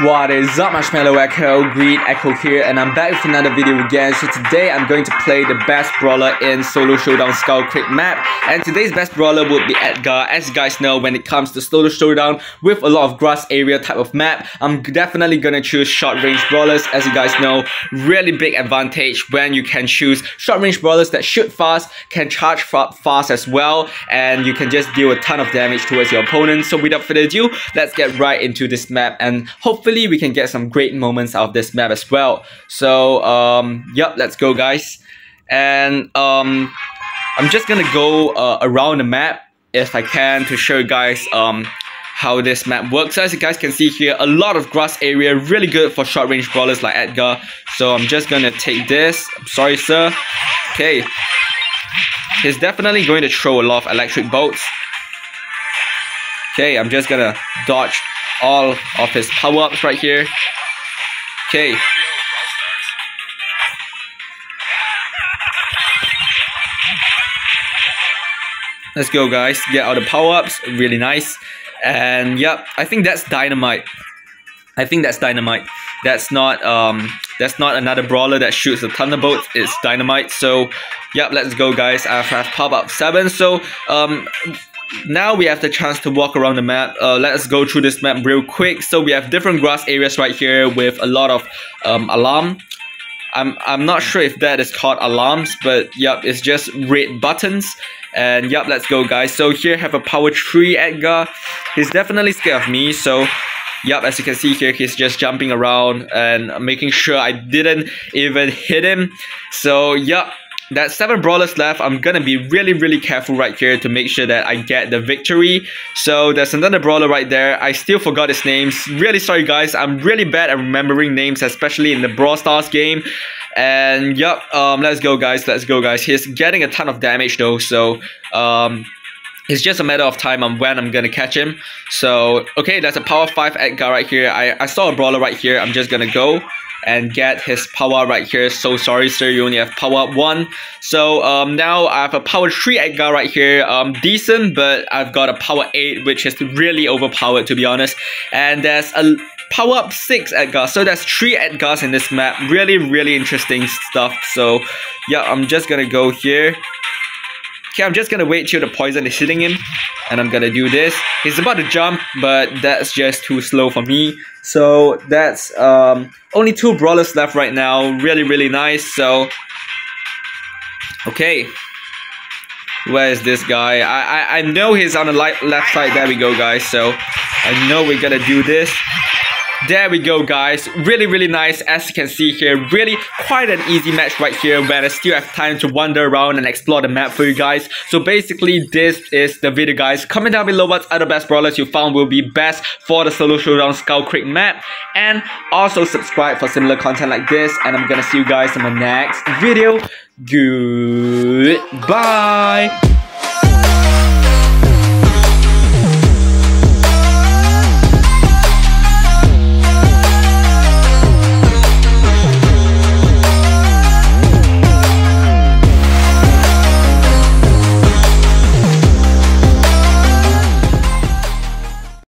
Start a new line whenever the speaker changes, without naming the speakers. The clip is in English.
What is up Marshmallow Echo, Grid Echo here and I'm back with another video again. So today I'm going to play the best brawler in Solo Showdown Skull Creek map and today's best brawler would be Edgar. As you guys know when it comes to Solo Showdown with a lot of grass area type of map, I'm definitely gonna choose short range brawlers. As you guys know, really big advantage when you can choose short range brawlers that shoot fast, can charge fast as well and you can just deal a ton of damage towards your opponent. So without further ado, let's get right into this map and hopefully hopefully we can get some great moments out of this map as well. So, um, yep, let's go guys. And um, I'm just gonna go uh, around the map if I can to show you guys um, how this map works. As you guys can see here, a lot of grass area, really good for short range brawlers like Edgar. So I'm just gonna take this. I'm sorry, sir. Okay. He's definitely going to throw a lot of electric bolts. Okay, I'm just gonna dodge all of his power-ups right here. Okay. Let's go guys, get all the power-ups, really nice. And yep, I think that's dynamite. I think that's dynamite. That's not um that's not another brawler that shoots a thunderbolt. It's dynamite. So yep, let's go guys. I have pop up seven. So um now we have the chance to walk around the map. Uh, let's go through this map real quick. So we have different grass areas right here with a lot of um, alarm. I'm, I'm not sure if that is called alarms, but yep, it's just red buttons. And yep, let's go guys. So here have a power 3 Edgar. He's definitely scared of me, so Yep, as you can see here, he's just jumping around and making sure I didn't even hit him. So, yep, that's seven brawlers left. I'm gonna be really, really careful right here to make sure that I get the victory. So there's another brawler right there. I still forgot his names. Really sorry, guys. I'm really bad at remembering names, especially in the Brawl Stars game. And yep, um, let's go, guys. Let's go, guys. He's getting a ton of damage though, so um, it's just a matter of time on when I'm gonna catch him. So okay, that's a power five Edgar right here. I I saw a brawler right here. I'm just gonna go and get his power right here. So sorry, sir, you only have power up 1. So um, now I have a power 3 Edgar right here. Um, decent, but I've got a power 8, which is really overpowered, to be honest. And there's a power up 6 Edgar. So there's 3 Edgars in this map. Really, really interesting stuff. So yeah, I'm just gonna go here. Okay, I'm just gonna wait till the poison is hitting him. And I'm gonna do this. He's about to jump, but that's just too slow for me. So that's um, only two brawlers left right now. Really, really nice. So, okay. Where is this guy? I, I, I know he's on the left side. There we go, guys. So I know we're gonna do this. There we go guys, really really nice as you can see here, really quite an easy match right here when I still have time to wander around and explore the map for you guys. So basically this is the video guys, comment down below what other best brawlers you found will be best for the solo showdown Skull Creek map and also subscribe for similar content like this and I'm gonna see you guys in my next video. Goodbye!